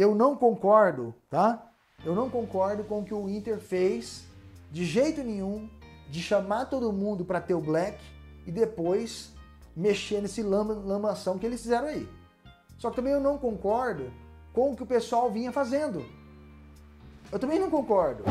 eu não concordo, tá? Eu não concordo com o que o Inter fez de jeito nenhum de chamar todo mundo para ter o Black e depois mexer nesse lama, lamação que eles fizeram aí. Só que também eu não concordo com o que o pessoal vinha fazendo. Eu também não concordo.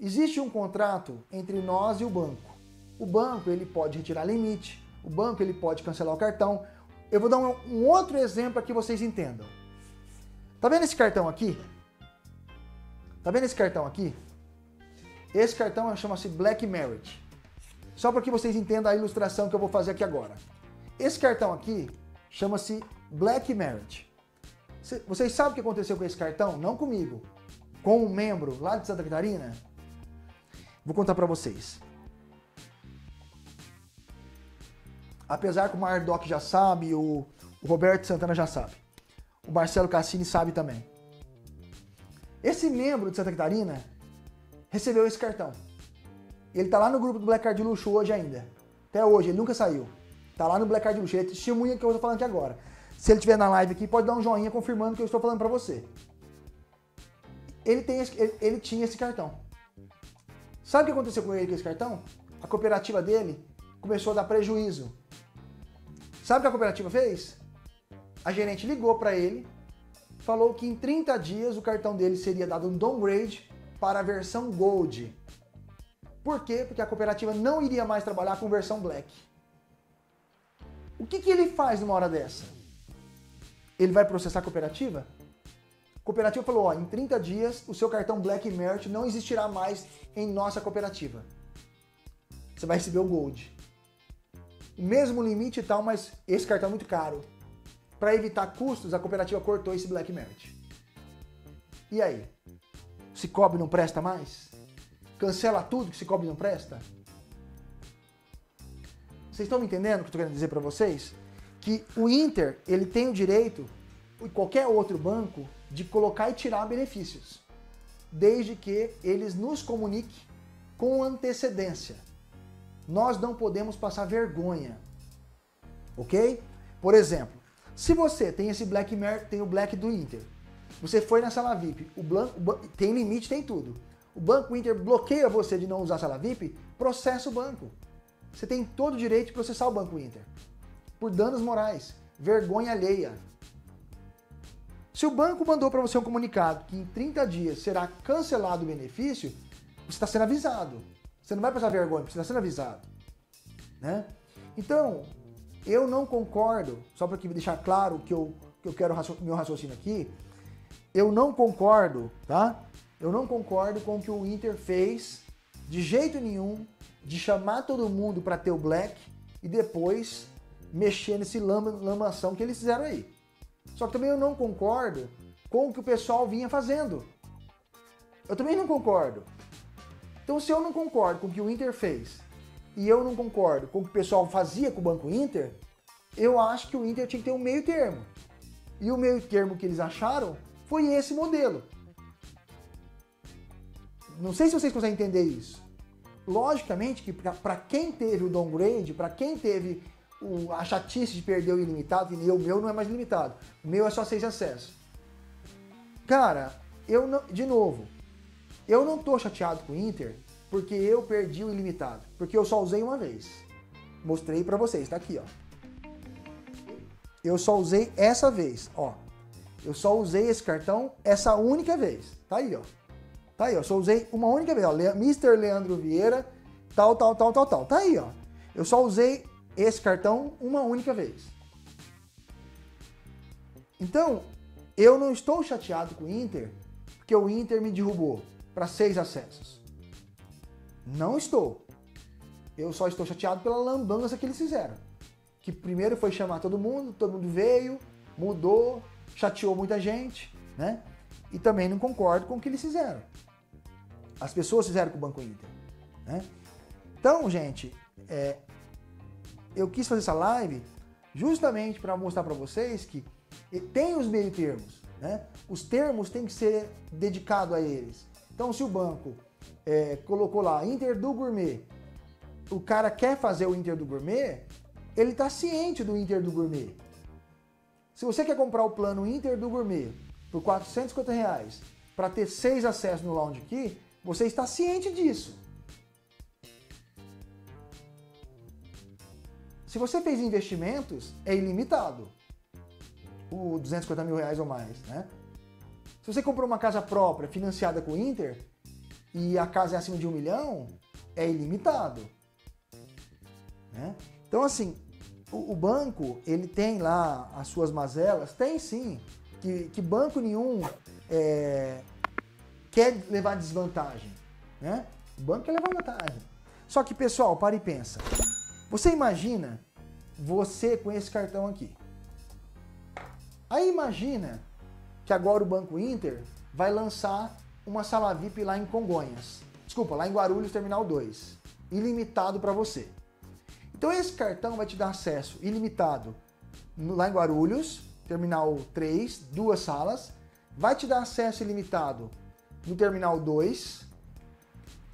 Existe um contrato entre nós e o banco. O banco ele pode retirar limite, o banco ele pode cancelar o cartão. Eu vou dar um, um outro exemplo para que vocês entendam. Tá vendo esse cartão aqui? Tá vendo esse cartão aqui? Esse cartão chama-se Black Merit. Só para que vocês entendam a ilustração que eu vou fazer aqui agora. Esse cartão aqui chama-se Black Merit. Vocês sabem o que aconteceu com esse cartão? Não comigo. Com um membro lá de Santa Catarina Vou contar para vocês. Apesar que o Mardoc já sabe, o, Roberto Santana já sabe. O Marcelo Cassini sabe também. Esse membro de Santa Catarina recebeu esse cartão. Ele tá lá no grupo do Black Card Luxo hoje ainda. Até hoje, ele nunca saiu. Tá lá no Black Card Luxo. Ele é testemunha que eu tô falando aqui agora. Se ele estiver na live aqui, pode dar um joinha confirmando que eu estou falando para você. Ele, tem ele, ele tinha esse cartão. Sabe o que aconteceu com ele com esse cartão? A cooperativa dele começou a dar prejuízo. Sabe o que a cooperativa fez? A gerente ligou para ele, falou que em 30 dias o cartão dele seria dado um downgrade para a versão Gold. Por quê? Porque a cooperativa não iria mais trabalhar com versão Black. O que, que ele faz numa hora dessa? Ele vai processar a cooperativa? Cooperativa falou, ó, em 30 dias o seu cartão Black Merit não existirá mais em nossa cooperativa. Você vai receber o Gold. O mesmo limite e tal, mas esse cartão é muito caro. Para evitar custos, a cooperativa cortou esse Black Merit. E aí? Cicobi não presta mais? Cancela tudo que Cicobi não presta? Vocês estão me entendendo o que eu estou querendo dizer para vocês? Que o Inter, ele tem o direito, e qualquer outro banco, de colocar e tirar benefícios, desde que eles nos comuniquem com antecedência. Nós não podemos passar vergonha, ok? Por exemplo, se você tem esse Black Mer tem o Black do Inter, você foi na sala VIP, o, o tem limite, tem tudo. O Banco Inter bloqueia você de não usar a sala VIP, processa o banco. Você tem todo o direito de processar o Banco Inter por danos morais, vergonha alheia, se o banco mandou para você um comunicado que em 30 dias será cancelado o benefício, você está sendo avisado. Você não vai passar vergonha, você está sendo avisado. Né? Então, eu não concordo, só para deixar claro que eu, que eu quero meu raciocínio aqui, eu não concordo, tá? Eu não concordo com o que o Inter fez de jeito nenhum de chamar todo mundo para ter o Black e depois mexer nesse lama, lamação que eles fizeram aí. Só que também eu não concordo com o que o pessoal vinha fazendo. Eu também não concordo. Então, se eu não concordo com o que o Inter fez e eu não concordo com o que o pessoal fazia com o Banco Inter, eu acho que o Inter tinha que ter um meio termo. E o meio termo que eles acharam foi esse modelo. Não sei se vocês conseguem entender isso. Logicamente que para quem teve o downgrade, para quem teve o, a chatice de perder o ilimitado, e o meu não é mais limitado. O meu é só seis acessos. Cara, eu não, de novo, eu não tô chateado com o Inter porque eu perdi o ilimitado, porque eu só usei uma vez. Mostrei para vocês, tá aqui, ó. Eu só usei essa vez, ó. Eu só usei esse cartão essa única vez. Tá aí, ó. Tá aí, ó. Só usei uma única vez, ó. Mr. Leandro Vieira, tal, tal, tal, tal, tal. Tá aí, ó. Eu só usei esse cartão uma única vez. Então, eu não estou chateado com o Inter porque o Inter me derrubou para seis acessos. Não estou. Eu só estou chateado pela lambança que eles fizeram. Que primeiro foi chamar todo mundo, todo mundo veio, mudou, chateou muita gente, né? E também não concordo com o que eles fizeram. As pessoas fizeram com o Banco Inter. Né? Então, gente, é, eu quis fazer essa live justamente para mostrar para vocês que tem os meio termos. Né? Os termos têm que ser dedicados a eles. Então, se o banco é, colocou lá Inter do Gourmet, o cara quer fazer o Inter do Gourmet, ele está ciente do Inter do Gourmet. Se você quer comprar o plano Inter do Gourmet por 450 reais para ter seis acessos no Lounge Key, você está ciente disso. Se você fez investimentos, é ilimitado. O 250 mil reais ou mais, né? Se você comprou uma casa própria, financiada com o Inter, e a casa é acima de um milhão, é ilimitado. Né? Então, assim, o, o, banco, ele tem lá as suas mazelas? Tem sim. Que, que banco nenhum é, quer levar desvantagem. Né? O banco quer levar vantagem. Só que, pessoal, para e pensa. Você imagina você com esse cartão aqui. Aí imagina que agora o Banco Inter vai lançar uma sala VIP lá em Congonhas. Desculpa, lá em Guarulhos, Terminal 2. Ilimitado para você. Então esse cartão vai te dar acesso ilimitado lá em Guarulhos, Terminal 3, duas salas. Vai te dar acesso ilimitado no Terminal 2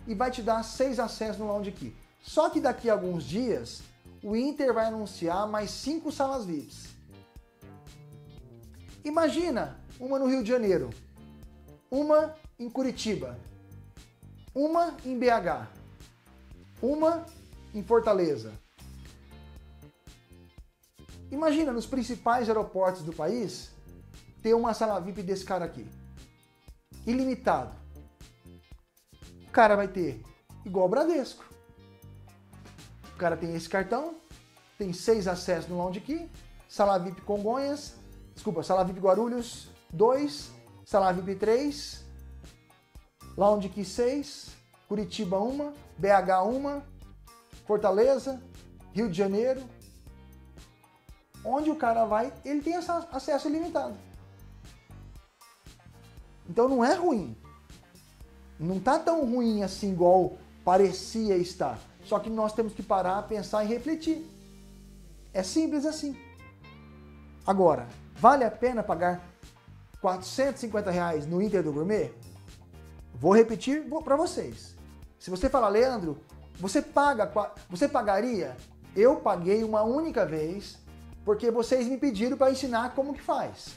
e vai te dar seis acessos no Lounge Key. Só que daqui a alguns dias, o Inter vai anunciar mais cinco salas VIPs. Imagina uma no Rio de Janeiro, uma em Curitiba, uma em BH, uma em Fortaleza. Imagina nos principais aeroportos do país ter uma sala VIP desse cara aqui. Ilimitado. O cara vai ter igual o Bradesco. O cara tem esse cartão, tem seis acessos no Lounge Key, sala VIP Congonhas, desculpa, sala VIP Guarulhos, 2, Sala VIP 3, Lounge Key 6, Curitiba 1, BH 1, Fortaleza, Rio de Janeiro. Onde o cara vai, ele tem acesso ilimitado. Então não é ruim. Não tá tão ruim assim igual parecia estar. Só que nós temos que parar, pensar e refletir. É simples assim. Agora, vale a pena pagar 450 reais no Inter do Gourmet? Vou repetir para vocês. Se você falar, Leandro, você paga, você pagaria? Eu paguei uma única vez porque vocês me pediram para ensinar como que faz.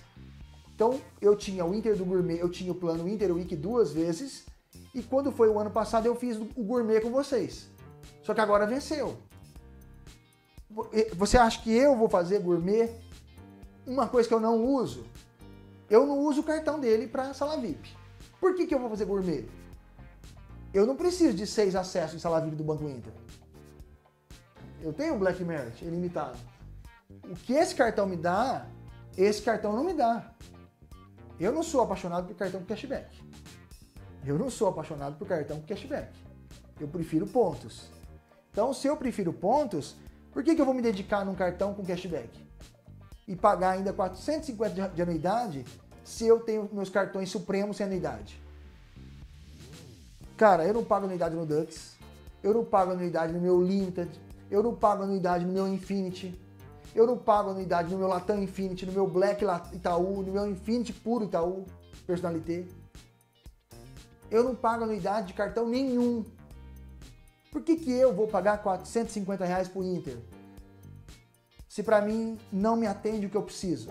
Então eu tinha o Inter do Gourmet, eu tinha o plano Inter Week duas vezes e quando foi o ano passado eu fiz o Gourmet com vocês. Só que agora venceu. Você acha que eu vou fazer Gourmet? Uma coisa que eu não uso, eu não uso o cartão dele para sala VIP. Por que, que eu vou fazer gourmet? Eu não preciso de seis acessos em sala VIP do Banco Inter. Eu tenho o Black Merit ilimitado. O que esse cartão me dá, esse cartão não me dá. Eu não sou apaixonado por cartão cashback. Eu não sou apaixonado por cartão cashback. Eu prefiro pontos. Então, se eu prefiro pontos, por que, que eu vou me dedicar num cartão com cashback? e pagar ainda 450 de anuidade se eu tenho meus cartões supremos sem anuidade. Cara, eu não pago anuidade no Dux, eu não pago anuidade no meu Limited, eu não pago anuidade no meu Infinity, eu não pago anuidade no meu Latam Infinity, no meu Black Itaú, no meu Infinity Puro Itaú, Personalité. Eu não pago anuidade de cartão nenhum. Por que, que eu vou pagar 450 reais por Inter? se para mim não me atende o que eu preciso.